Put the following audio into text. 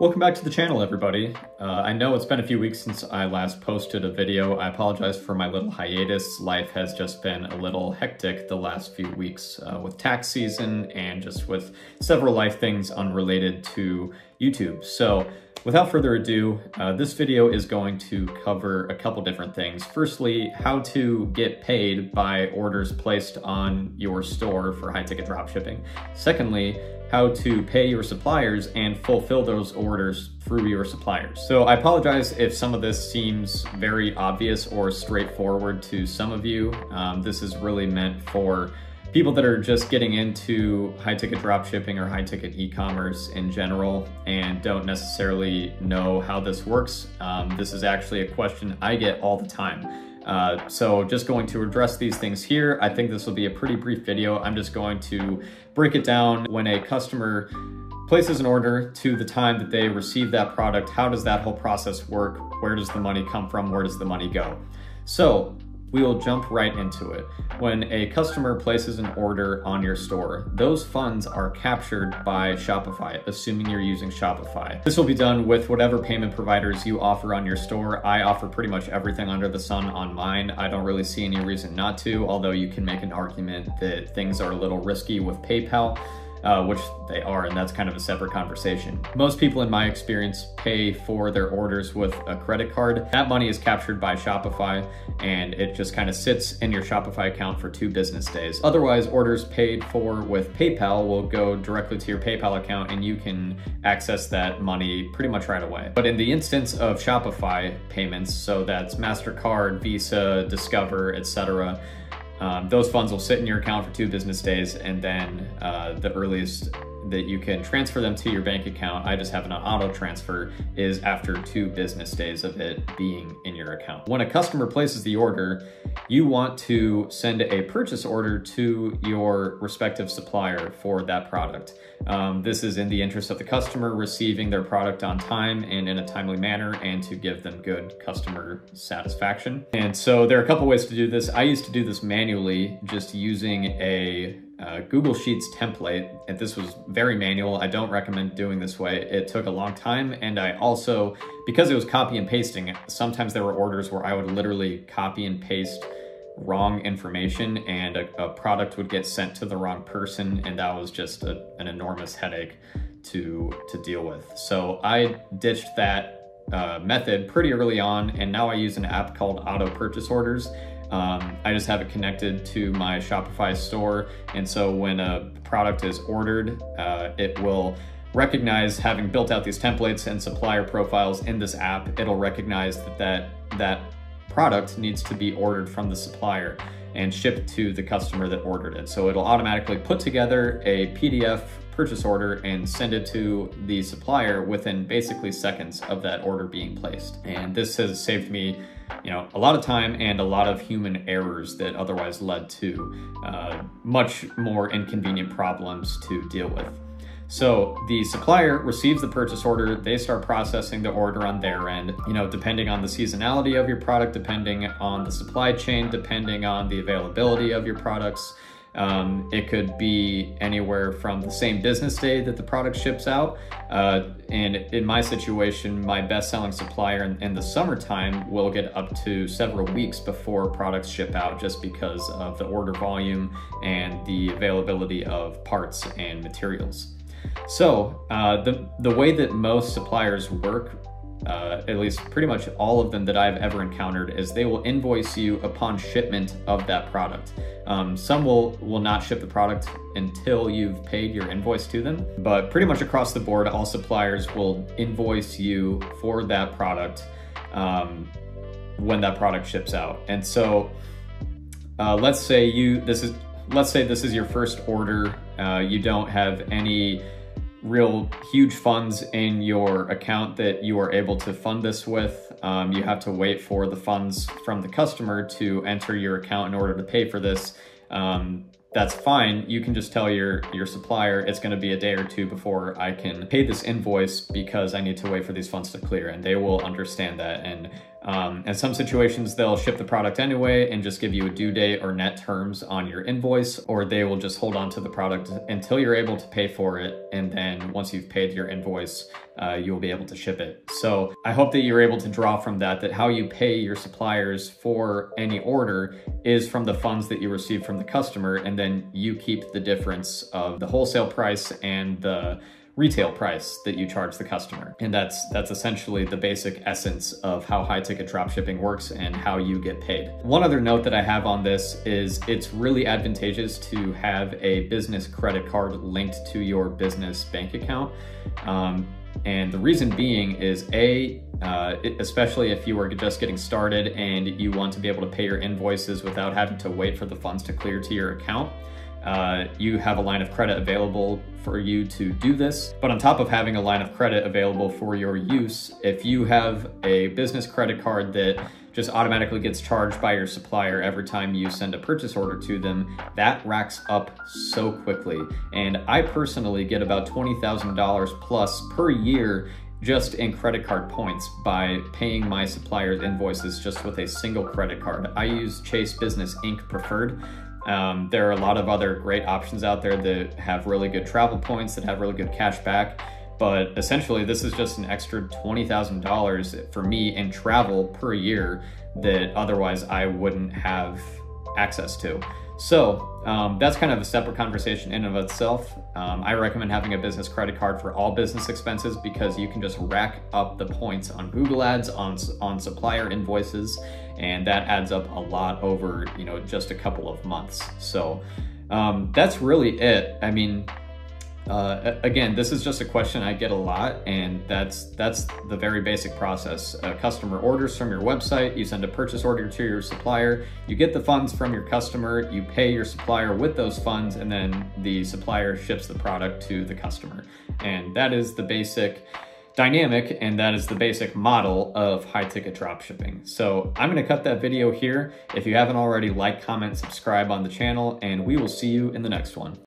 Welcome back to the channel, everybody. Uh, I know it's been a few weeks since I last posted a video. I apologize for my little hiatus. Life has just been a little hectic the last few weeks uh, with tax season and just with several life things unrelated to YouTube. So without further ado, uh, this video is going to cover a couple different things. Firstly, how to get paid by orders placed on your store for high ticket dropshipping. Secondly, how to pay your suppliers and fulfill those orders through your suppliers. So I apologize if some of this seems very obvious or straightforward to some of you. Um, this is really meant for people that are just getting into high ticket dropshipping or high ticket e-commerce in general and don't necessarily know how this works. Um, this is actually a question I get all the time. Uh, so just going to address these things here. I think this will be a pretty brief video. I'm just going to break it down when a customer places an order to the time that they receive that product. How does that whole process work? Where does the money come from? Where does the money go? So we will jump right into it. When a customer places an order on your store, those funds are captured by Shopify, assuming you're using Shopify. This will be done with whatever payment providers you offer on your store. I offer pretty much everything under the sun on mine. I don't really see any reason not to, although you can make an argument that things are a little risky with PayPal uh, which they are, and that's kind of a separate conversation. Most people, in my experience, pay for their orders with a credit card. That money is captured by Shopify, and it just kind of sits in your Shopify account for two business days. Otherwise, orders paid for with PayPal will go directly to your PayPal account, and you can access that money pretty much right away. But in the instance of Shopify payments, so that's MasterCard, Visa, Discover, etc., um, those funds will sit in your account for two business days, and then uh, the earliest that you can transfer them to your bank account, I just have an auto transfer, is after two business days of it being in your account. When a customer places the order, you want to send a purchase order to your respective supplier for that product. Um, this is in the interest of the customer receiving their product on time and in a timely manner and to give them good customer satisfaction. And so there are a couple ways to do this. I used to do this manually just using a uh, Google Sheets template, and this was very manual. I don't recommend doing this way. It took a long time, and I also, because it was copy and pasting, sometimes there were orders where I would literally copy and paste wrong information and a, a product would get sent to the wrong person, and that was just a, an enormous headache to, to deal with. So I ditched that uh, method pretty early on, and now I use an app called Auto Purchase Orders um, I just have it connected to my Shopify store. And so when a product is ordered, uh, it will recognize having built out these templates and supplier profiles in this app, it'll recognize that that, that product needs to be ordered from the supplier and shipped to the customer that ordered it. So it'll automatically put together a PDF purchase order and send it to the supplier within basically seconds of that order being placed. And this has saved me you know, a lot of time and a lot of human errors that otherwise led to uh, much more inconvenient problems to deal with. So the supplier receives the purchase order, they start processing the order on their end, you know, depending on the seasonality of your product, depending on the supply chain, depending on the availability of your products, um, it could be anywhere from the same business day that the product ships out. Uh, and in my situation, my best selling supplier in, in, the summertime will get up to several weeks before products ship out just because of the order volume and the availability of parts and materials. So uh, the, the way that most suppliers work uh, at least pretty much all of them that I've ever encountered, is they will invoice you upon shipment of that product. Um, some will, will not ship the product until you've paid your invoice to them, but pretty much across the board, all suppliers will invoice you for that product um, when that product ships out. And so uh, let's say you, this is, let's say this is your first order, uh, you don't have any real huge funds in your account that you are able to fund this with. Um, you have to wait for the funds from the customer to enter your account in order to pay for this. Um, that's fine. You can just tell your, your supplier it's going to be a day or two before I can pay this invoice because I need to wait for these funds to clear and they will understand that and Um, in some situations, they'll ship the product anyway and just give you a due date or net terms on your invoice, or they will just hold on to the product until you're able to pay for it. And then once you've paid your invoice, uh, you'll be able to ship it. So I hope that you're able to draw from that, that how you pay your suppliers for any order is from the funds that you receive from the customer, and then you keep the difference of the wholesale price and the retail price that you charge the customer. And that's that's essentially the basic essence of how high ticket dropshipping works and how you get paid. One other note that I have on this is it's really advantageous to have a business credit card linked to your business bank account. Um, and the reason being is A, uh, especially if you are just getting started and you want to be able to pay your invoices without having to wait for the funds to clear to your account. Uh, you have a line of credit available for you to do this. But on top of having a line of credit available for your use, if you have a business credit card that just automatically gets charged by your supplier every time you send a purchase order to them, that racks up so quickly. And I personally get about $20,000 plus per year just in credit card points by paying my supplier's invoices just with a single credit card. I use Chase Business Ink Preferred. Um, there are a lot of other great options out there that have really good travel points, that have really good cash back. But essentially, this is just an extra $20,000 for me in travel per year that otherwise I wouldn't have access to. So um, that's kind of a separate conversation in of itself. Um, I recommend having a business credit card for all business expenses because you can just rack up the points on Google Ads, on on supplier invoices, and that adds up a lot over you know just a couple of months. So um, that's really it. I mean, uh, again, this is just a question I get a lot, and that's that's the very basic process. A customer orders from your website, you send a purchase order to your supplier, you get the funds from your customer, you pay your supplier with those funds, and then the supplier ships the product to the customer. And that is the basic dynamic and that is the basic model of high ticket dropshipping. So I'm gonna cut that video here. If you haven't already, like, comment, subscribe on the channel, and we will see you in the next one.